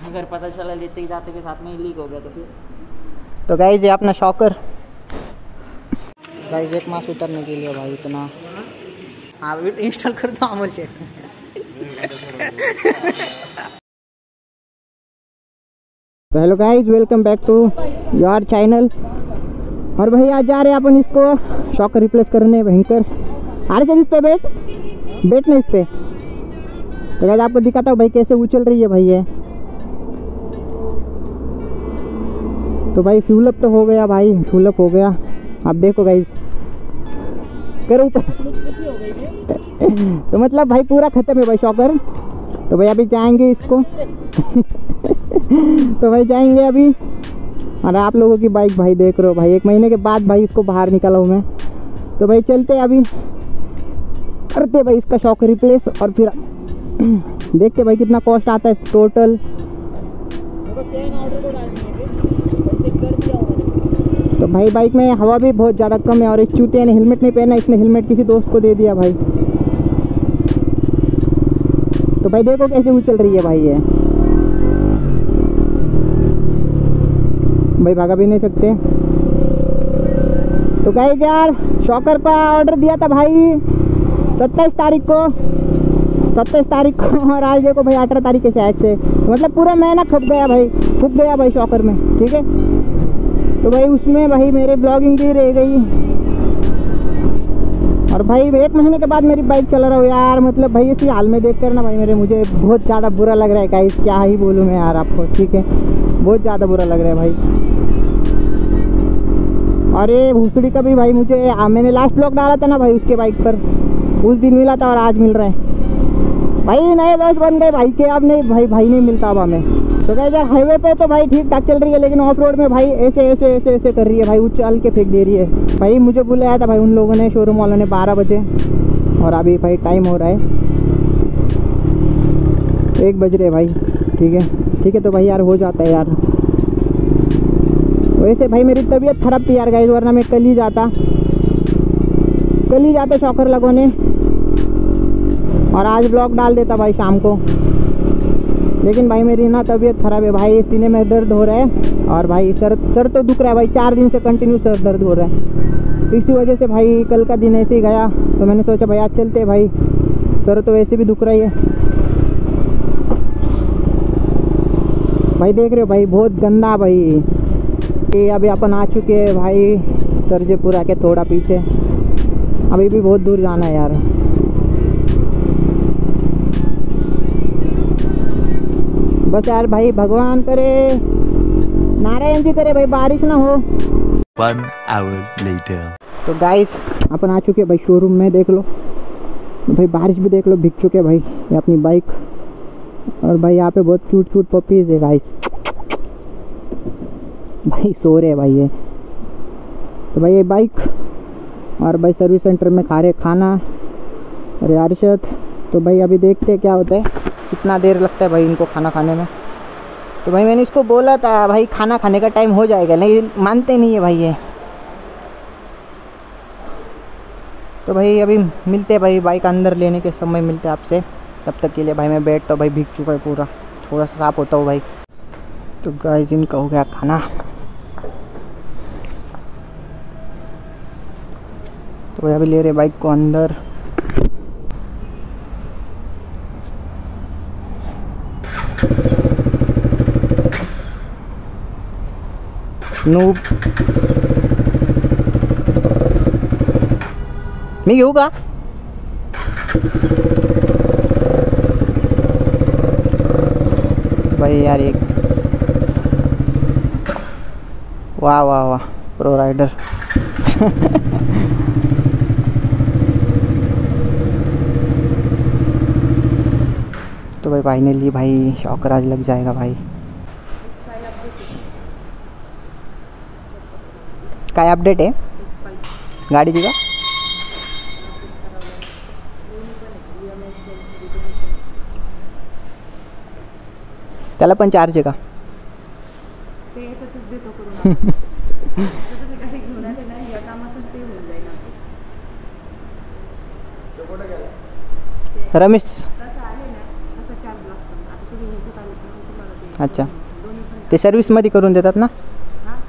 अगर पता चला लेते ही जाते के साथ में लीक हो गया तो फिर। तो गाइज़ ये अपना शॉकर गाइज़ एक मास उतरने के लिए भाई इतना। हाँ इंस्टॉल कर दो अमोल से तो hello guys welcome back to your channel और भाई, आज जा रहे हैं अपन इसको शॉकर रिप्लेस करने, भयंकर। आ रहे इस पे बैठ बैठ ना इस पे। तो गाइज़ आपको दिखाता हूँ भाई कैसे उछल रही है भाई ये। तो भाई फ्यूलअप तो हो गया भाई फ्यूलअप हो गया। आप देखो गाइज़ करो ऊपर। तो मतलब भाई पूरा खत्म है भाई शॉकर तो भाई अभी जाएँगे इसको। तो भाई जाएँगे अभी। और आप लोगों की बाइक भाई देख रहे हो भाई, एक महीने के बाद भाई इसको बाहर निकाला हूँ मैं। तो भाई चलते हैं अभी। करते भाई इसका शॉक रिप्लेस और फिर देखते भाई कितना कॉस्ट आता है टोटल तो भाई बाइक में हवा भी बहुत ज़्यादा कम है और इस चूतिया ने हेलमेट नहीं पहना, इसने हेलमेट किसी दोस्त को दे दिया भाई। तो भाई देखो कैसे उछल रही है भाई ये। भाई भागा भी नहीं सकते। तो गाइस यार शॉकर का ऑर्डर दिया था भाई, सत्ताईस तारीख को। सत्ताईस तारीख को और आज देखो भाई अठारह तारीख के शायद से। मतलब पूरा महीना खप गया भाई, फूक गया भाई शॉकर में, ठीक है? तो भाई उसमें भाई मेरे ब्लॉगिंग भी रह गई। और भाई एक महीने के बाद मेरी बाइक चला रहा हूँ यार मतलब भाई इसी हाल में देख कर ना भाई मेरे, मुझे बहुत ज़्यादा बुरा लग रहा है गाइस क्या ही बोलूँ मैं यार आपको, ठीक है? बहुत ज़्यादा बुरा लग रहा है भाई। और ये भूसड़ी का भी भाई मुझे मैंने लास्ट ब्लॉग डाला था ना भाई उसके बाइक पर, उस दिन मिला था और आज मिल रहा है। भाई, नए दोस्त बन गए भाई के अब नहीं? भाई भाई नहीं मिलता अब हमें तो क्या यार हाईवे पे तो भाई ठीक ठाक चल रही है, लेकिन ऑफ़ रोड में भाई ऐसे ऐसे ऐसे ऐसे कर रही है, भाई उछल के फेंक दे रही है। भाई, मुझे बुलाया था भाई उन लोगों ने शोरूम वालों ने बारह बजे। और अभी भाई टाइम हो रहा है। एक बज रहे भाई, ठीक है? ठीक है तो भाई यार हो जाता है यार। वैसे भाई मेरी तबीयत ख़राब थी यार गाइस वरना मैं कल ही जाता। कल ही जाता शॉकर लगवाने और आज ब्लॉग डाल देता भाई शाम को। लेकिन भाई मेरी ना तबीयत ख़राब है, भाई सीने में दर्द हो रहा है और भाई सर सर तो दुख रहा है भाई, चार दिन से कंटिन्यू सर दर्द हो रहा है। तो इसी वजह से भाई कल का दिन ऐसे ही गया तो मैंने सोचा भाई आज चलते भाई, सर तो वैसे भी दुख रही है। भाई देख रहे हो भाई, बहुत गंदा भाई। ये अभी अपन आ चुके हैं भाई, सरजेपुरा के थोड़ा पीछे। अभी भी बहुत दूर जाना है यार। बस यार भाई भगवान करे। नारायण जी करे भाई बारिश ना हो। One hour later. तो गाइस अपन आ चुके भाई शोरूम में देख लो। भाई बारिश भी देख लो भीग चुके भाई ये अपनी बाइक और भाई यहाँ पे बहुत क्यूट क्यूट पपीज है गाइस भाई सो रहे भाई ये। तो भाई ये बाइक और भाई सर्विस सेंटर में खा रहे खाना। अरे अरशद तो भाई अभी देखते हैं क्या होता है। कितना देर लगता है भाई इनको खाना खाने में? तो भाई मैंने इसको बोला था, भाई खाना खाने का टाइम हो जाएगा। नहीं मानते नहीं है भाई ये। तो भाई अभी मिलते हैं भाई बाइक अंदर लेने के समय मिलते हैं आपसे। तब तक के लिए भाई मैं बैठता हूँ, भाई भीग चुका है पूरा। थोड़ा सा साफ़ होता हूँ भाई। तो गाय जिनका हो गया खाना। तो भाई अभी ले रहे बाइक को अंदर। मी घेऊ का भाई यार एक वाह वाह वाह प्रो राइडर तो भाई भाई शॉकर आज लग जाएगा भाई। काय अपडेट आहे? गाडीची का त्याला पण चार्ज आहे का? रमेश? अच्छा. ते सर्विसमध्ये करून देतात ना?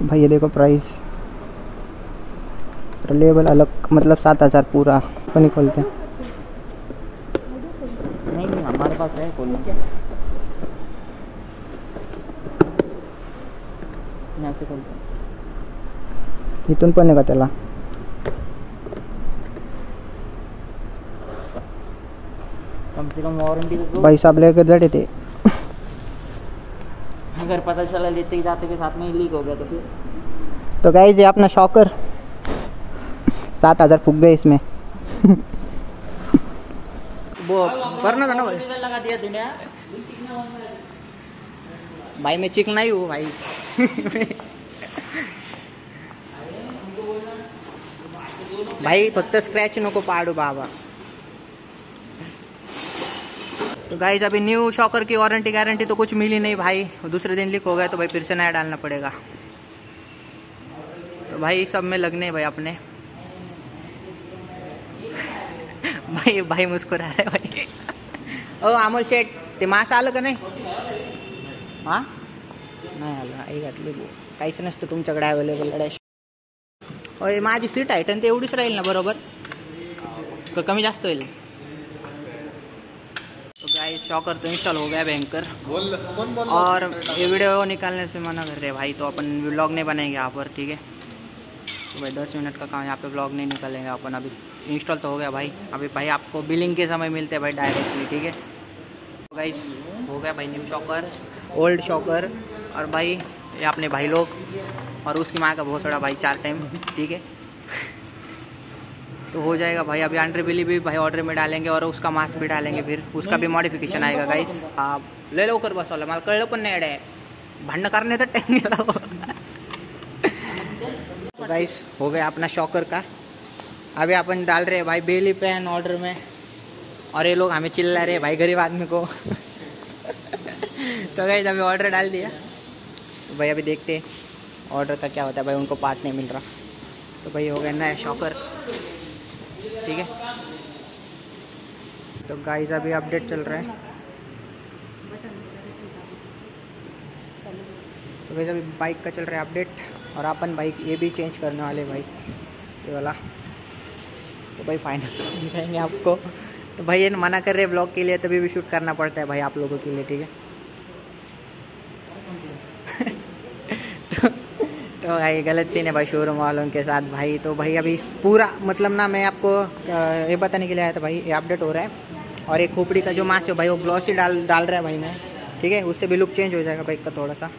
तो भैया देखो प्राइस लेवल अलग मतलब सात हज़ार पूरा। अपन ही खोलते हैं। नहीं नहीं हमारे पास है खोलना। यहाँ से खोलते इथून पण आहे का त्याला कम से कम वारंटी तो भाई साहब लेकर जड़े थे। अगर पता चला लेते ही जाते के साथ में लीक हो गया तो फिर। तो गाइज़ ये अपना शॉकर सात हज़ार फूक गए इसमें। वो करना था ना भाई? लगा दिया तूने भाई, मैं चिकना ही हूँ भाई। भाई, फक्त स्क्रॅच नको पाडू बाबा। तो गाइज़ अभी न्यू शॉकर की वारंटी गारंटी तो कुछ मिली नहीं भाई। दूसरे दिन लीक हो गया तो भाई फिर से नया डालना पड़ेगा। तो भाई सब में लगने भाई अपने। भाई भाई मुस्कुरा रहे भाई। ओ अमोल शेठ ते मास आलं का नाही? हा? नाही आलं आई घातली काहीच नसतं तुमच्याकडे अवेलेबल होय माझी सीट आहे तर ते एवढीच राहील ना, बरोबर? कमी जास्त होईल? गाइस शॉकर तो इंस्टॉल हो गया बैंकर बोल कौन बोल और ये वीडियो निकालने से मना कर रहे भाई तो अपन व्लॉग नहीं बनाएँगे यहाँ पर ठीक है? तो भाई दस मिनट का काम यहाँ पे व्लॉग नहीं निकालेंगे अपन अभी। इंस्टॉल तो हो गया भाई। अभी भाई आपको बिलिंग के समय मिलते हैं भाई डायरेक्टली ठीक है? तो गाइस हो गया भाई न्यू शॉकर ओल्ड शॉकर और भाई ये अपने भाई लोग और उसकी माँ का बहुत सारा भाई चार टाइम ठीक है? तो हो जाएगा भाई। अभी अंडर बिली भी भाई ऑर्डर में डालेंगे और उसका मास्क भी डालेंगे फिर। उसका भी मॉडिफिकेशन आएगा गाइस आप ले लवकर बसवलं मला। कळलं पण नाही अडे भांडणं करणे तर टाइम गेला तो गाइस हो गया अपना शॉकर का। अभी अपन डाल रहे हैं भाई बेली पैन ऑर्डर में। और ये लोग हमें चिल्ला रहे भाई गरीब आदमी को। तो गाइस अभी ऑर्डर डाल दिया। तो भाई अभी देखते हैं ऑर्डर का क्या होता है। भाई उनको पार्ट नहीं मिल रहा। तो भाई हो गया नया शॉकर ठीक है? तो गाइस अभी अपडेट चल रहा है। तो गाइस अभी बाइक का चल रहा है अपडेट और अपन बाइक ये भी चेंज करने वाले भाई। ये वाला। तो भाई फाइनल दिखाएँगे आपको। तो भाई ये मना कर रहे ब्लॉग के लिए, तभी भी शूट करना पड़ता है भाई आप लोगों के लिए, ठीक है? तो भाई गलत सीन है भाई शोरूम वालों के साथ भाई। तो भाई अभी पूरा मतलब ना मैं आपको ये बताने के लिए आया था भाई, ये अपडेट हो रहा है। और एक खोपड़ी का जो मास है भाई, वो ग्लॉसी डाल डाल रहा है भाई मैं, ठीक है? उससे भी लुक चेंज हो जाएगा बाइक का थोड़ा सा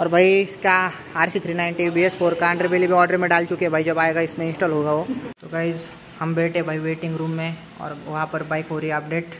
और भाई इसका R C three ninety B S four का अंडर बेली भी ऑर्डर में डाल चुके हैं भाई, जब आएगा इसमें इंस्टॉल होगा वो। तो गाइज़ हम बैठे भाई वेटिंग रूम में, और वहाँ पर बाइक हो रही है अपडेट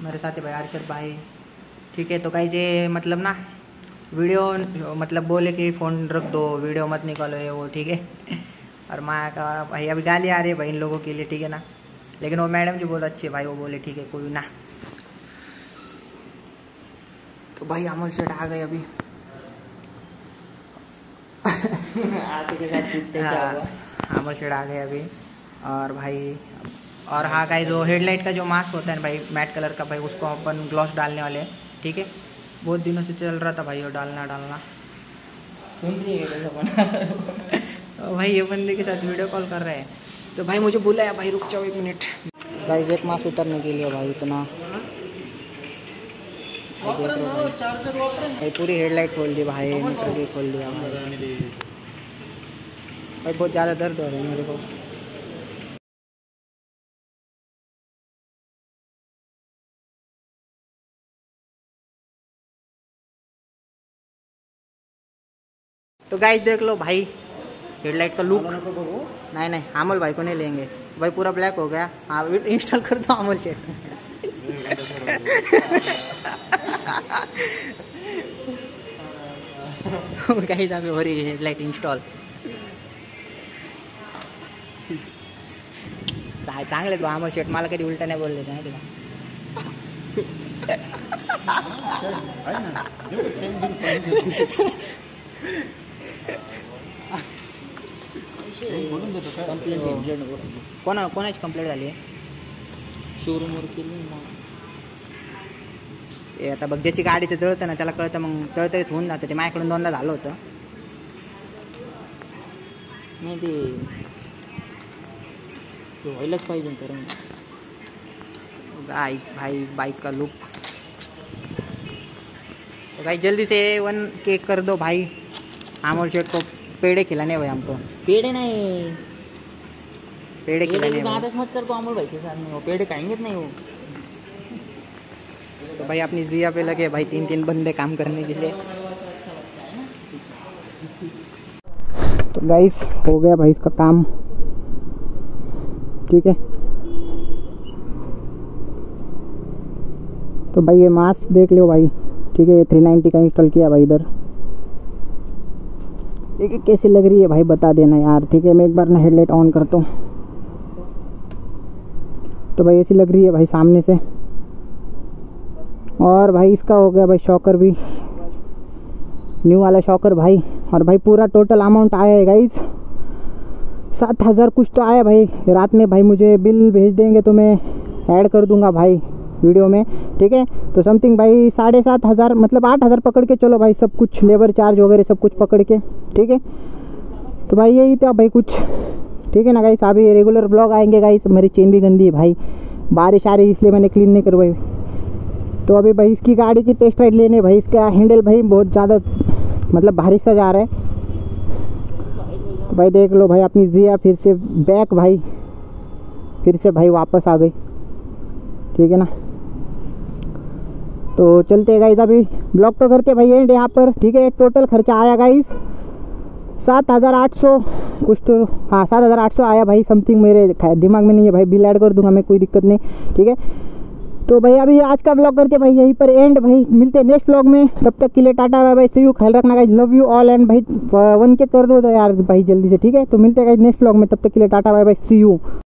मेरे साथ है भाई आरसर भाई, ठीक है? तो गाइज़ ये मतलब ना वीडियो मतलब बोले कि फ़ोन रख दो वीडियो मत निकालो ये वो ठीक है? और माँ का भाई अभी गाली आ रही है भाई इन लोगों के लिए ठीक है ना? लेकिन वो मैडम जी बहुत अच्छी है भाई वो बोले ठीक है कोई ना। तो भाई अमल सेठ आ गए अभी। के हाँ, अमल शेड आ गए अभी। और भाई और हाँ गाइस जो हेडलाइट का जो मास्क होता है ना भाई मैट कलर का भाई उसको अपन ग्लॉस डालने वाले हैं ठीक है? बहुत दिनों से चल रहा था भाई वो डालना डालना। सुन रही है कैसे बना भाई ये बंदे के साथ वीडियो कॉल कर रहे हैं। तो भाई मुझे बुलाया भाई रुक जाओ एक मिनट गाइस एक मास उतरने के लिए भाई इतना। भाई। भाई पूरी हेडलाइट खोल दी भाई मीटर भी खोल दिया भाई। भाई बहुत ज़्यादा दर्द हो रहा है मेरे को। तो गाइस देख लो भाई हेडलाइट का लुक नहीं नहीं अमोल भाई को नहीं लेंगे। भाई पूरा ब्लैक हो गया। हाँ इंस्टॉल कर दो अमोल शेट तो गाइस अभी हो रही है हेडलाइट इंस्टॉल चांगले तो अमोल शेट मला कधी उलटा नाही बोलले नाही? तुला कोणा कोणाची कंप्लेंट झाली? शोरूमवर केली ते आता बघ ज्याची गाडीचं जळतं ना त्याला कळतं मग तळतळीत होऊन जातं. ते माझ्याकडून दोनदा झालं होतं. नाही ते ते व्हायलाच पाहिजे कारण. गाइस भाई बाइक का लुक तो भाई जल्दी से वन केक कर दो भाई. आमोल शेठ को पेड़े खिलाने भाई हमको। पेड़े नहीं। पेड़े खिलाने। मत कर तो भाई के साथ में। वो पेड़े खाएँगे नहीं वो। तो भाई अपनी जिया पे लगे भाई तीन तीन बंदे काम करने के लिए। तो गाइस हो गया भाई इसका काम। ठीक है? तो भाई ये मास्क देख लो भाई। ठीक है ये थ्री नाइन्टी का इंस्टॉल किया भाई इधर। देखिए कैसी लग रही है भाई, बता देना यार, ठीक है? मैं एक बार ना हेडलाइट ऑन करता हूँ। तो भाई ऐसी लग रही है भाई सामने से। और भाई इसका हो गया भाई शॉकर भी। न्यू वाला शॉकर भाई। और भाई पूरा टोटल अमाउंट आया है गाइज़ सात हज़ार कुछ तो आया भाई। रात में भाई मुझे बिल भेज देंगे तो मैं ऐड कर दूँगा भाई। वीडियो में, ठीक है? तो समथिंग भाई साढ़े सात हज़ार मतलब आठ हज़ार पकड़ के चलो भाई, सब कुछ लेबर चार्ज वगैरह सब कुछ पकड़ के, ठीक है? तो भाई यही था भाई कुछ, ठीक है ना गाइस अभी रेगुलर ब्लॉग आएँगे गाइस मेरी चेन भी गंदी है भाई। बारिश आ रही है, इसलिए मैंने क्लीन नहीं करवाई। तो अभी भाई इसकी गाड़ी की टेस्ट राइड लेने, भाई इसका हैंडल भाई बहुत ज़्यादा मतलब भारी सा जा रहा है। तो भाई देख लो भाई, अपनी जिया फिर से बैक भाई, फिर से भाई वापस आ गई, ठीक है ना? तो चलते गाइज़ अभी ब्लॉग तो करते भाई एंड यहाँ पर, ठीक है? टोटल खर्चा आया गाइज़ सात हज़ार आठ सौ कुछ तो हाँ सात हज़ार आठ सौ आया भाई समथिंग मेरे दिमाग में नहीं है भाई बिल ऐड कर दूँगा मैं, कोई दिक्कत नहीं, ठीक है? तो भाई, अभी आज का ब्लॉग करते भाई, यहीं पर एंड भाई, मिलते हैं नेक्स्ट ब्लॉग में, तब तक के लिए tata bye bye see you ख्याल रखना guys love you all and भाई, वन के कर दो तो यार भाई, जल्दी से, ठीक है? तो मिलते हैं गाइज़ नेक्स्ट ब्लॉग में, तब तक के लिए tata bye bye see you